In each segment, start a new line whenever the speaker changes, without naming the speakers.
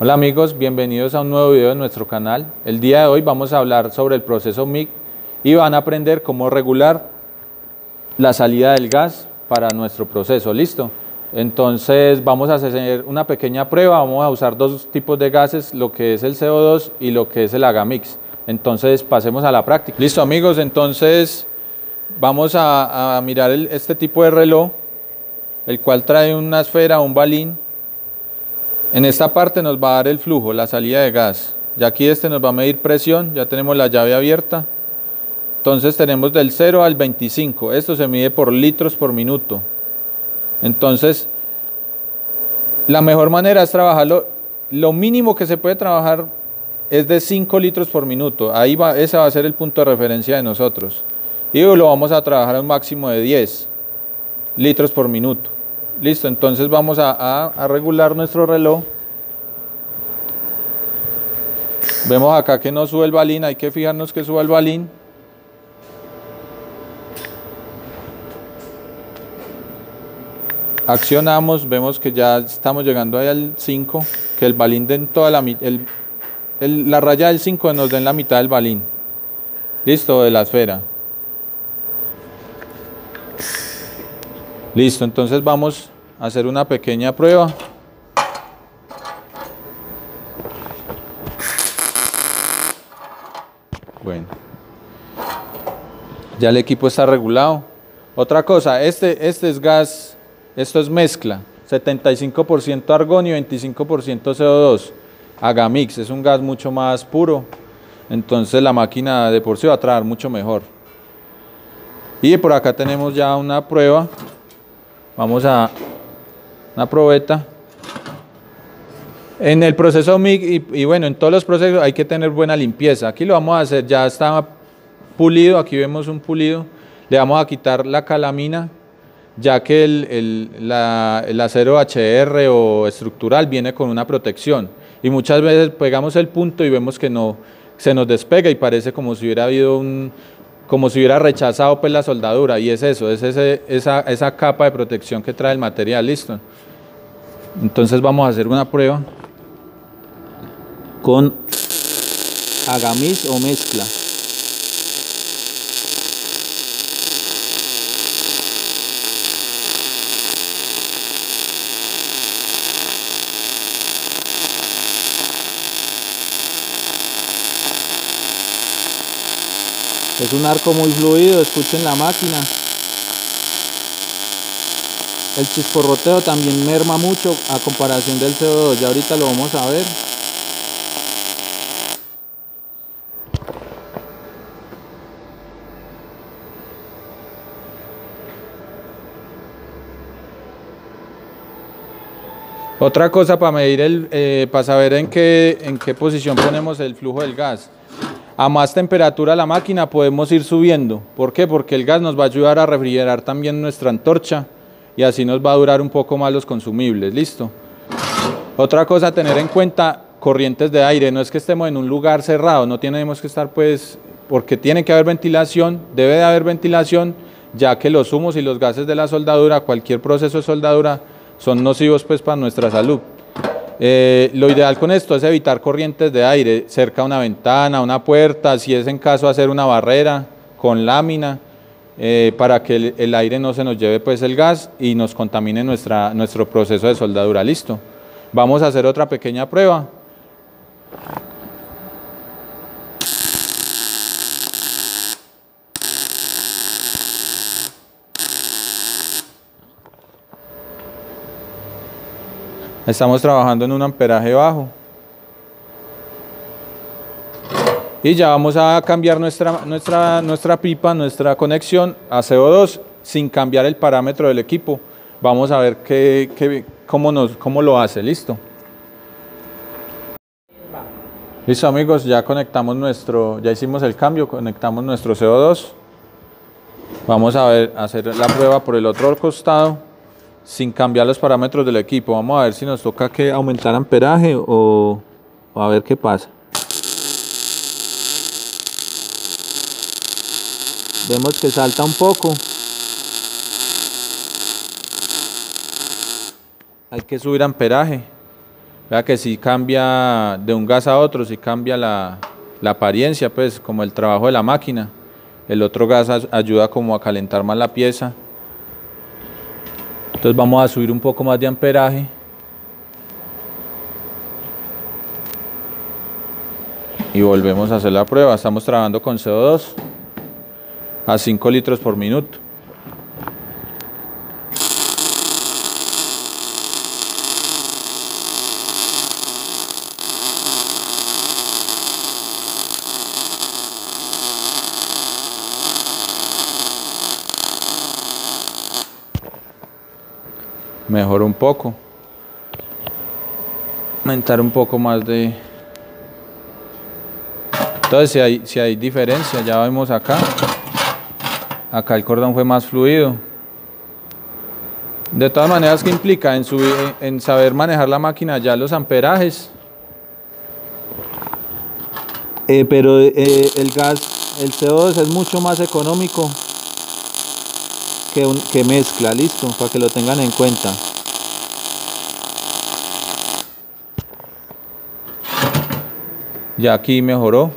Hola amigos, bienvenidos a un nuevo video de nuestro canal. El día de hoy vamos a hablar sobre el proceso MIG y van a aprender cómo regular la salida del gas para nuestro proceso. ¿Listo? Entonces vamos a hacer una pequeña prueba, vamos a usar dos tipos de gases, lo que es el CO2 y lo que es el Agamix. Entonces pasemos a la práctica. Listo amigos, entonces vamos a, mirar este tipo de reloj, el cual trae una esfera, un balín en esta parte nos va a dar el flujo, la salida de gas. Ya aquí este nos va a medir presión, ya tenemos la llave abierta. Entonces tenemos del 0 al 25. Esto se mide por litros por minuto. Entonces, la mejor manera es trabajarlo. Lo mínimo que se puede trabajar es de 5 litros por minuto. Ahí va, ese va a ser el punto de referencia de nosotros. Y lo vamos a trabajar a un máximo de 10 litros por minuto. Listo, entonces vamos a, regular nuestro reloj. Vemos acá que no sube el balín, hay que fijarnos que suba el balín. Accionamos, vemos que ya estamos llegando ahí al 5, que el balín den toda la el, la raya del 5 nos den la mitad del balín. Listo, de la esfera. Listo, entonces vamos a hacer una pequeña prueba. Bueno, ya el equipo está regulado. Otra cosa, este, este es gas, esto es mezcla, 75% argonio y 25% CO2. Agamix, es un gas mucho más puro, entonces la máquina de por sí va a trabajar mucho mejor. Y por acá tenemos ya una prueba Vamos a una probeta. En el proceso MIG y, bueno, en todos los procesos hay que tener buena limpieza. Aquí lo vamos a hacer, ya está pulido, aquí vemos un pulido. Le vamos a quitar la calamina, ya que el, el acero HR o estructural viene con una protección. Y muchas veces pegamos el punto y vemos que no se nos despega y parece como si hubiera habido un, como si hubiera rechazado pues la soldadura y es eso, es ese, esa, esa capa de protección que trae el material, listo. Entonces vamos a hacer una prueba con agamis o mezcla. Es un arco muy fluido, escuchen la máquina. El chisporroteo también merma mucho a comparación del CO2, ya ahorita lo vamos a ver. Otra cosa para medir el, eh, para saber en qué, en qué posición ponemos el flujo del gas. A más temperatura la máquina podemos ir subiendo. ¿Por qué? Porque el gas nos va a ayudar a refrigerar también nuestra antorcha y así nos va a durar un poco más los consumibles. ¿Listo? Otra cosa a tener en cuenta, corrientes de aire. No es que estemos en un lugar cerrado, no tenemos que estar pues, porque tiene que haber ventilación, debe de haber ventilación, ya que los humos y los gases de la soldadura, cualquier proceso de soldadura, son nocivos pues para nuestra salud. Eh, lo ideal con esto es evitar corrientes de aire cerca a una ventana, una puerta, si es en caso hacer una barrera con lámina, eh, para que el, aire no se nos lleve pues el gas y nos contamine nuestro proceso de soldadura. Listo. Vamos a hacer otra pequeña prueba. Estamos trabajando en un amperaje bajo. Y ya vamos a cambiar nuestra, nuestra, nuestra pipa, nuestra conexión a CO2 sin cambiar el parámetro del equipo. Vamos a ver qué, cómo, nos, cómo lo hace. Listo. Listo amigos, ya conectamos nuestro, ya hicimos el cambio, conectamos nuestro CO2. Vamos a ver, hacer la prueba por el otro costado sin cambiar los parámetros del equipo. Vamos a ver si nos toca que aumentar amperaje o, a ver qué pasa. Vemos que salta un poco. Hay que subir amperaje. Vea que si cambia de un gas a otro, si cambia la, la apariencia, pues como el trabajo de la máquina. El otro gas ayuda como a calentar más la pieza. Entonces vamos a subir un poco más de amperaje. Y volvemos a hacer la prueba. Estamos trabajando con CO2 a 5 litros por minuto. Mejor un poco. Aumentar un poco más de entonces si hay, si hay diferencia ya vemos acá. Acá el cordón fue más fluido. De todas maneras que implica en, subir, en saber manejar la máquina ya los amperajes. Eh, pero eh, el gas el CO2 es mucho más económico que, mezcla, listo, para que lo tengan en cuenta. Ya aquí mejoró.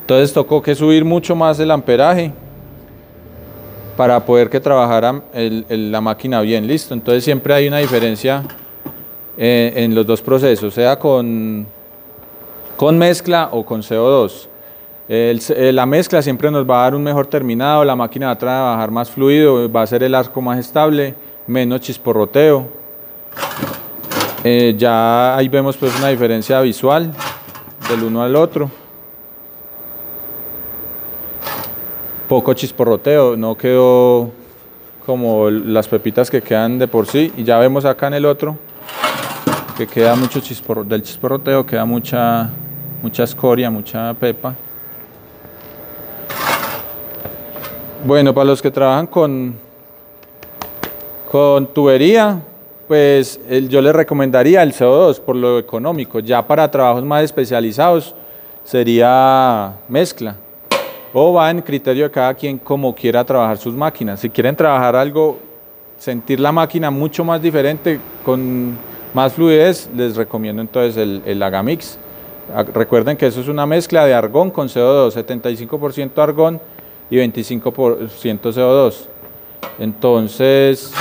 Entonces tocó que subir mucho más el amperaje para poder que trabajara la máquina bien, listo. Entonces siempre hay una diferencia eh, en los dos procesos, sea con, con mezcla o con CO2. Eh, la mezcla siempre nos va a dar un mejor terminado, la máquina va a trabajar más fluido, va a ser el arco más estable, menos chisporroteo. Eh, ya ahí vemos pues una diferencia visual del uno al otro. Poco chisporroteo, no quedó como las pepitas que quedan de por sí. Y ya vemos acá en el otro que queda mucho chisporro, del chisporroteo, queda mucha, mucha escoria, mucha pepa. Bueno, para los que trabajan con, con tubería, pues yo les recomendaría el CO2 por lo económico. Ya para trabajos más especializados sería mezcla. O va en criterio de cada quien como quiera trabajar sus máquinas. Si quieren trabajar algo, sentir la máquina mucho más diferente, con más fluidez, les recomiendo entonces el, el Agamix. Ah, recuerden que eso es una mezcla de argón con CO2, 75% argón y 25% CO2. Entonces,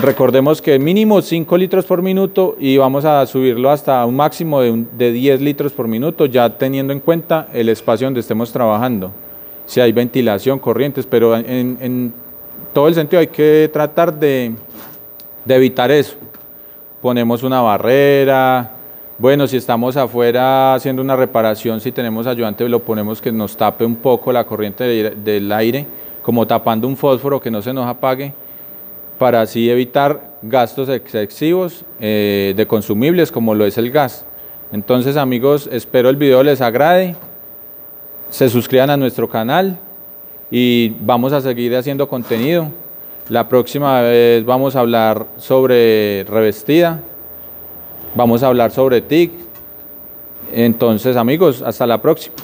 recordemos que mínimo 5 litros por minuto y vamos a subirlo hasta un máximo de, de 10 litros por minuto, ya teniendo en cuenta el espacio donde estemos trabajando. Si hay ventilación, corrientes, pero en, en todo el sentido hay que tratar de, de evitar eso. Ponemos una barrera, bueno, si estamos afuera haciendo una reparación, si tenemos ayudante, lo ponemos que nos tape un poco la corriente del aire, como tapando un fósforo que no se nos apague, para así evitar gastos excesivos eh, de consumibles como lo es el gas. Entonces amigos, espero el video les agrade, se suscriban a nuestro canal y vamos a seguir haciendo contenido. La próxima vez vamos a hablar sobre revestida, Vamos a hablar sobre TIC. Entonces, amigos, hasta la próxima.